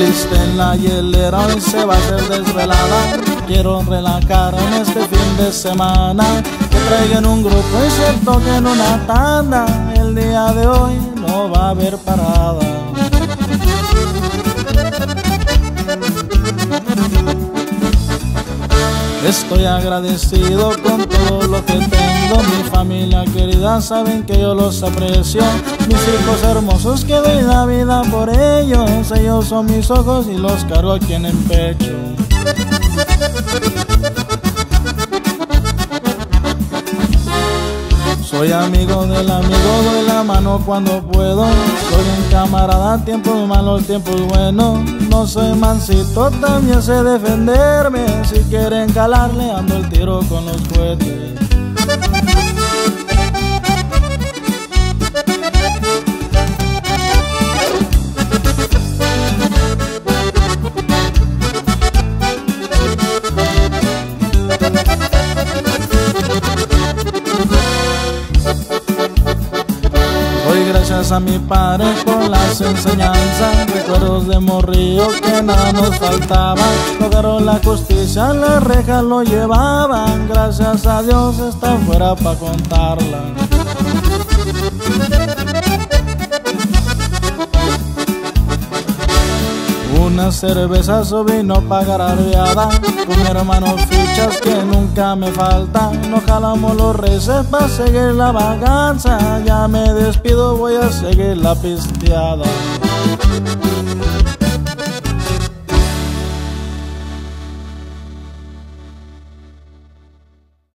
Alisten la hielera, hoy se va a hacer desvelada. Quiero relajar en este fin de semana. Que traigan un grupo y se toquen una tanda. El día de hoy no va a haber parada. Estoy agradecido con todo lo que Mi familia querida saben que yo los aprecio. Mis hijos hermosos que doy la vida por ellos. Ellos son mis ojos y los cargo aquí en el pecho. Soy amigo del amigo, doy la mano cuando puedo. Soy camarada, tiempos malos, tiempos buenos. No soy mansito, también sé defenderme. Si quieren calarle, ando el tiro con los cohetes. Gracias a mi padre por las enseñanzas, recuerdos de morrillo que nada nos faltaba. Lograron la justicia, la reja lo llevaban, gracias a Dios está fuera para contarla. Una cerveza o vino pa' garardeada Con hermano fichas que nunca me faltan. Nos jalamos los reces pa' seguir la vaganza. Ya me despido, voy a seguir la pisteada